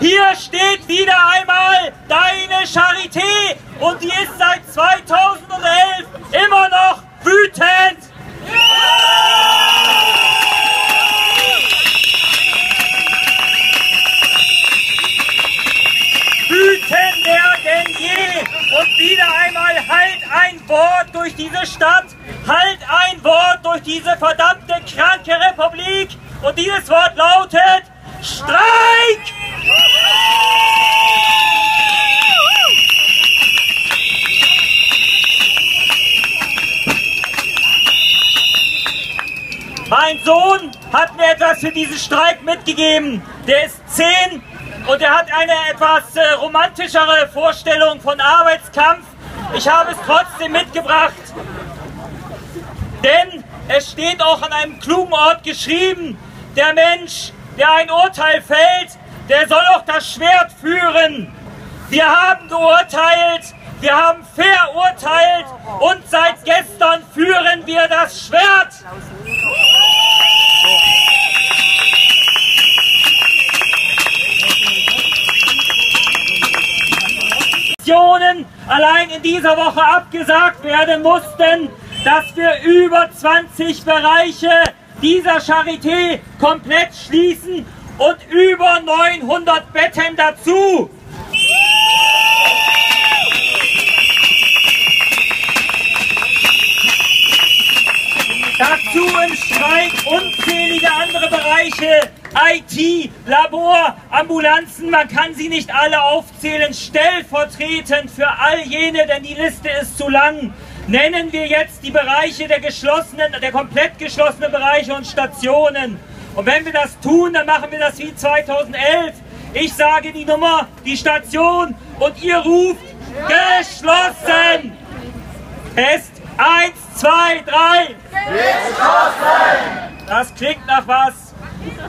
Hier steht wieder einmal deine Charité und die ist seit 2011 immer noch wütend. Wütender denn je und wieder einmal halt ein Wort durch diese Stadt, halt ein Wort durch diese verdammte kranke Republik und dieses Wort lautet Streik! Mein Sohn hat mir etwas für diesen Streik mitgegeben. Der ist zehn und er hat eine etwas äh, romantischere Vorstellung von Arbeitskampf. Ich habe es trotzdem mitgebracht, denn es steht auch an einem klugen Ort geschrieben, der Mensch, der ein Urteil fällt, der soll auch das Schwert führen. Wir haben geurteilt, wir haben verurteilt und seit gestern führen wir das Schwert. Allein in dieser Woche abgesagt werden mussten, dass wir über 20 Bereiche dieser Charité komplett schließen und über 900 Betten dazu. Dazu im Streik unzählige andere Bereiche, IT, Labor, Ambulanzen, man kann sie nicht alle aufzählen, stellvertretend für all jene, denn die Liste ist zu lang. Nennen wir jetzt die Bereiche der geschlossenen, der komplett geschlossenen Bereiche und Stationen. Und wenn wir das tun, dann machen wir das wie 2011. Ich sage die Nummer, die Station und ihr ruft geschlossen. Test Eins, zwei, drei. Geschlossen! Das klingt nach was.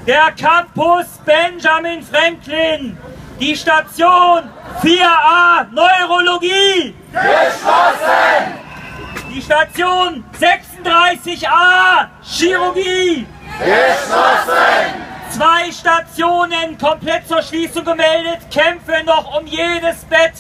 Der Campus Benjamin Franklin. Die Station 4a Neurologie. Geschlossen! Die Station 36a Chirurgie. Geschlossen! Zwei Stationen komplett zur Schließung gemeldet, kämpfen noch um jedes Bett.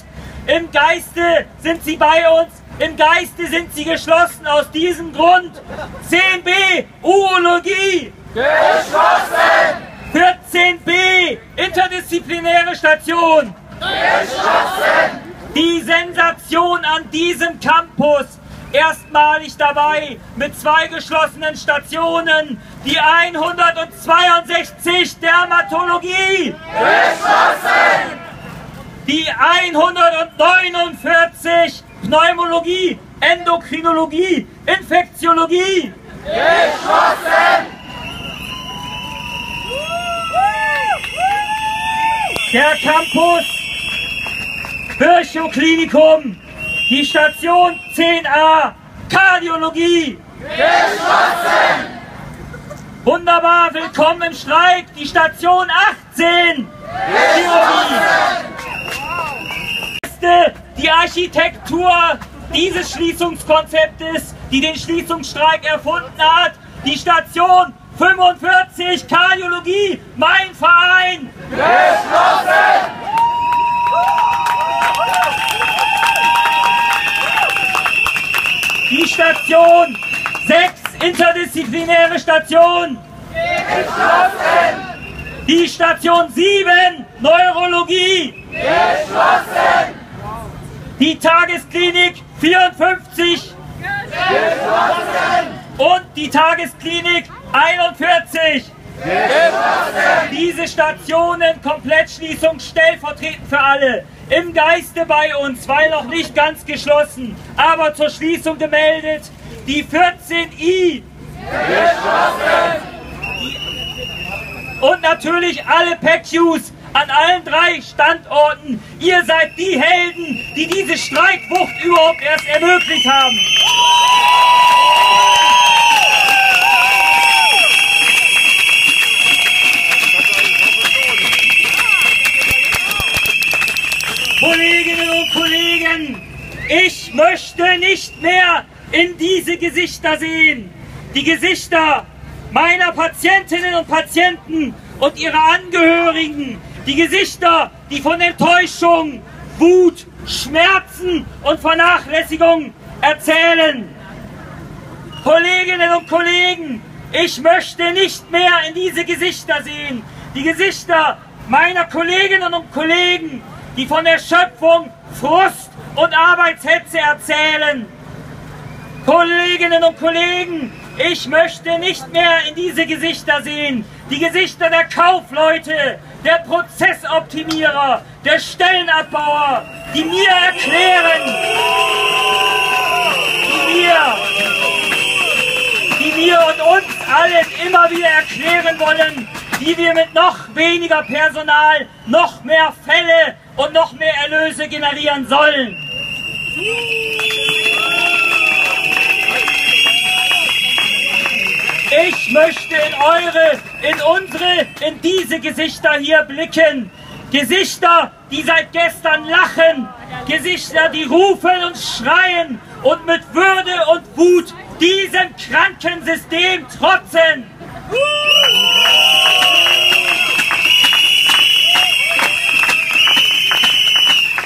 Im Geiste sind sie bei uns. Im Geiste sind sie geschlossen aus diesem Grund. 10b Urologie. Geschlossen! 14b interdisziplinäre Station. Geschlossen! Die Sensation an diesem Campus. Erstmalig dabei mit zwei geschlossenen Stationen. Die 162 Dermatologie. Geschlossen! Die 149 Pneumologie, Endokrinologie, Infektiologie. Geschlossen! Der Campus Virchow-Klinikum, die Station 10a, Kardiologie. Geschlossen! Wunderbar, willkommen im Streik, die Station 18, Chirurgie. Die Architektur dieses Schließungskonzeptes, die den Schließungsstreik erfunden hat, die Station 45, Kardiologie, mein Verein. Geschlossen! Die Station 6, interdisziplinäre Station. Geschlossen! Die Station 7, Neurologie. Geschlossen! Die Tagesklinik 54 Geschlossen! und die Tagesklinik 41. Geschlossen! Diese Stationen Komplettschließung stellvertretend für alle. Im Geiste bei uns, weil noch nicht ganz geschlossen, aber zur Schließung gemeldet. Die 14i Geschlossen! und natürlich alle PECUs an allen drei Standorten. Ihr seid die Helden, die diese Streikwucht überhaupt erst ermöglicht haben. Kolleginnen und Kollegen, ich möchte nicht mehr in diese Gesichter sehen. Die Gesichter meiner Patientinnen und Patienten und ihrer Angehörigen. Die Gesichter, die von Enttäuschung, Wut, Schmerzen und Vernachlässigung erzählen. Kolleginnen und Kollegen, ich möchte nicht mehr in diese Gesichter sehen. Die Gesichter meiner Kolleginnen und Kollegen, die von Erschöpfung, Frust und Arbeitshetze erzählen. Kolleginnen und Kollegen, ich möchte nicht mehr in diese Gesichter sehen. Die Gesichter der Kaufleute, der Prozessoptimierer, der Stellenabbauer, die mir erklären, die mir, die mir und uns allen immer wieder erklären wollen, wie wir mit noch weniger Personal noch mehr Fälle und noch mehr Erlöse generieren sollen. Ich möchte in eure, in unsere, in diese Gesichter hier blicken. Gesichter, die seit gestern lachen. Gesichter, die rufen und schreien und mit Würde und Wut diesem kranken System trotzen.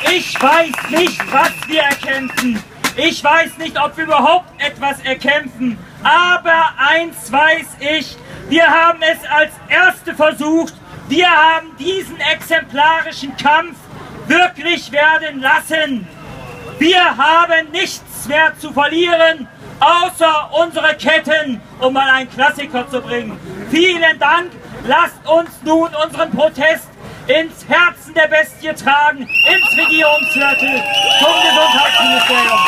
Ich weiß nicht, was wir erkämpfen. Ich weiß nicht, ob wir überhaupt etwas erkämpfen. Aber eins weiß ich, wir haben es als Erste versucht. Wir haben diesen exemplarischen Kampf wirklich werden lassen. Wir haben nichts mehr zu verlieren, außer unsere Ketten, um mal einen Klassiker zu bringen. Vielen Dank. Lasst uns nun unseren Protest ins Herzen der Bestie tragen, ins Regierungsviertel, zum Gesundheitsministerium.